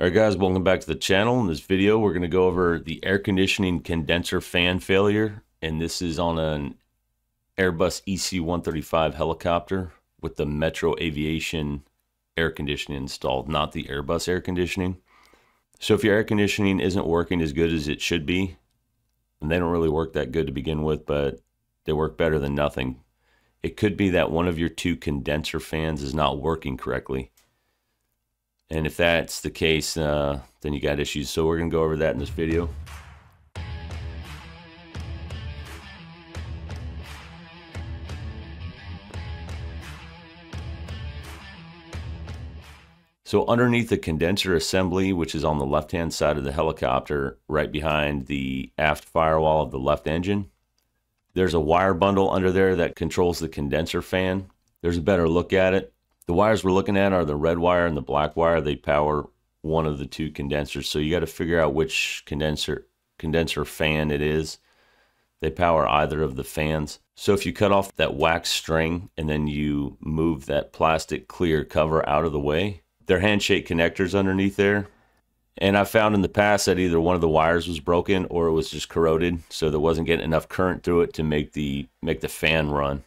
Alright guys, welcome back to the channel. In this video, we're going to go over the air conditioning condenser fan failure. And this is on an Airbus EC-135 helicopter with the Metro Aviation air conditioning installed, not the Airbus air conditioning. So if your air conditioning isn't working as good as it should be, and they don't really work that good to begin with, but they work better than nothing. It could be that one of your two condenser fans is not working correctly. And if that's the case, uh, then you got issues. So we're going to go over that in this video. So underneath the condenser assembly, which is on the left-hand side of the helicopter, right behind the aft firewall of the left engine, there's a wire bundle under there that controls the condenser fan. There's a better look at it. The wires we're looking at are the red wire and the black wire. They power one of the two condensers. So you got to figure out which condenser condenser fan it is. They power either of the fans. So if you cut off that wax string and then you move that plastic clear cover out of the way, they're handshake connectors underneath there. And I found in the past that either one of the wires was broken or it was just corroded, so there wasn't getting enough current through it to make the make the fan run.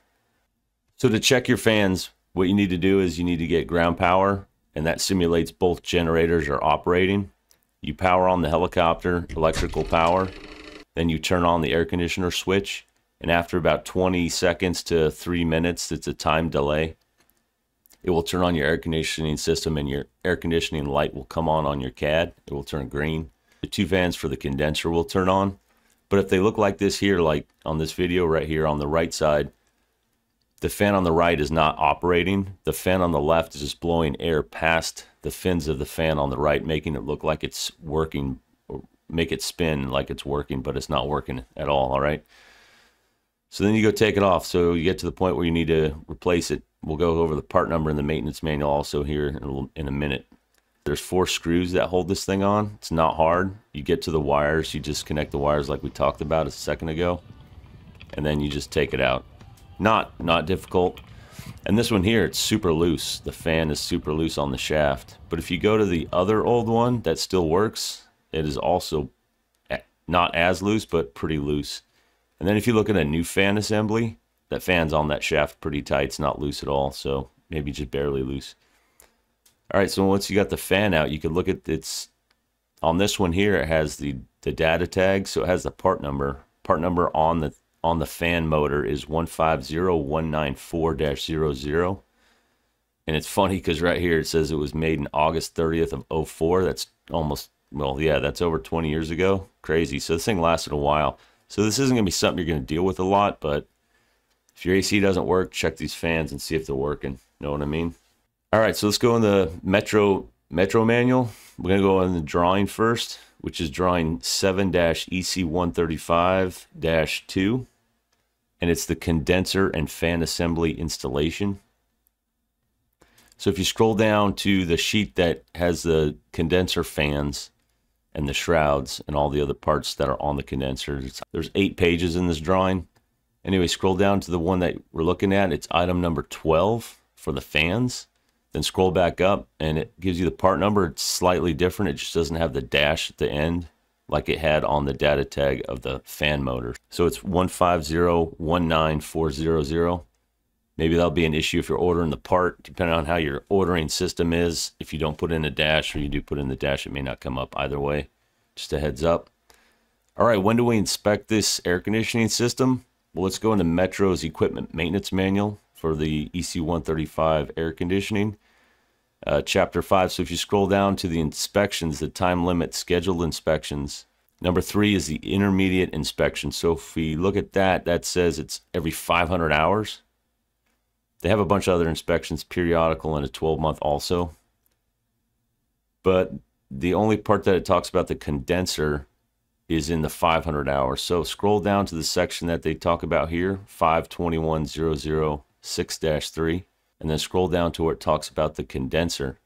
So to check your fans, what you need to do is you need to get ground power, and that simulates both generators are operating. You power on the helicopter, electrical power, then you turn on the air conditioner switch, and after about 20 seconds to three minutes, it's a time delay. It will turn on your air conditioning system and your air conditioning light will come on on your CAD. It will turn green. The two fans for the condenser will turn on. But if they look like this here, like on this video right here on the right side, the fan on the right is not operating. The fan on the left is just blowing air past the fins of the fan on the right, making it look like it's working, or make it spin like it's working, but it's not working at all, all right? So then you go take it off. So you get to the point where you need to replace it. We'll go over the part number in the maintenance manual also here in a, in a minute. There's four screws that hold this thing on. It's not hard. You get to the wires, you just connect the wires like we talked about a second ago, and then you just take it out. Not not difficult. And this one here, it's super loose. The fan is super loose on the shaft. But if you go to the other old one that still works, it is also not as loose, but pretty loose. And then if you look at a new fan assembly, that fan's on that shaft pretty tight. It's not loose at all, so maybe just barely loose. All right, so once you got the fan out, you can look at its, on this one here, it has the, the data tag, so it has the part number. Part number on the on the fan motor is 150194-00. And it's funny because right here it says it was made in August 30th of 04. That's almost, well, yeah, that's over 20 years ago. Crazy. So this thing lasted a while. So this isn't going to be something you're going to deal with a lot, but if your AC doesn't work, check these fans and see if they're working. Know what I mean? All right, so let's go in the Metro Metro manual. We're going to go in the drawing first, which is drawing 7-EC135-2 and it's the condenser and fan assembly installation. So if you scroll down to the sheet that has the condenser fans and the shrouds and all the other parts that are on the condenser, there's eight pages in this drawing. Anyway, scroll down to the one that we're looking at. It's item number 12 for the fans. Then scroll back up and it gives you the part number. It's slightly different. It just doesn't have the dash at the end like it had on the data tag of the fan motor. So it's 150-19400. Maybe that'll be an issue if you're ordering the part, depending on how your ordering system is. If you don't put in a dash or you do put in the dash, it may not come up either way. Just a heads up. All right, when do we inspect this air conditioning system? Well, let's go into Metro's equipment maintenance manual for the EC135 air conditioning uh, chapter 5. So if you scroll down to the inspections, the time limit scheduled inspections, number three is the intermediate inspection. So if we look at that, that says it's every 500 hours. They have a bunch of other inspections, periodical and a 12 month also. But the only part that it talks about the condenser is in the 500 hours. So scroll down to the section that they talk about here, 521006-3 and then scroll down to where it talks about the condenser.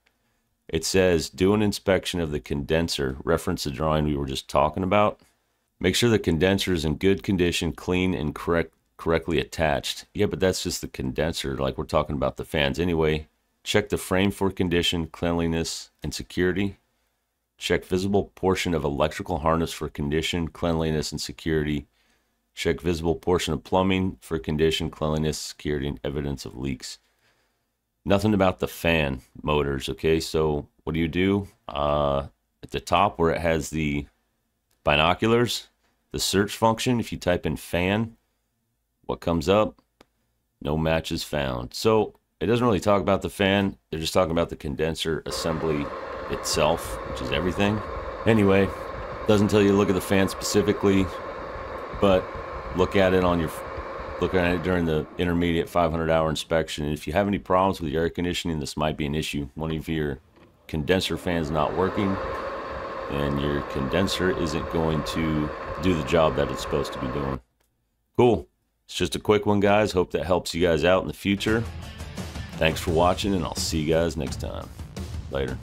It says, do an inspection of the condenser, reference the drawing we were just talking about. Make sure the condenser is in good condition, clean, and correct, correctly attached. Yeah, but that's just the condenser, like we're talking about the fans. Anyway, check the frame for condition, cleanliness, and security. Check visible portion of electrical harness for condition, cleanliness, and security. Check visible portion of plumbing for condition, cleanliness, security, and evidence of leaks. Nothing about the fan motors, okay? So what do you do? Uh, at the top where it has the binoculars, the search function, if you type in fan, what comes up? No matches found. So it doesn't really talk about the fan. They're just talking about the condenser assembly itself, which is everything. Anyway, doesn't tell you to look at the fan specifically, but look at it on your look at it during the intermediate 500 hour inspection. And if you have any problems with your air conditioning, this might be an issue. One of your condenser fans not working, and your condenser isn't going to do the job that it's supposed to be doing. Cool. It's just a quick one, guys. Hope that helps you guys out in the future. Thanks for watching, and I'll see you guys next time. Later.